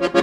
Thank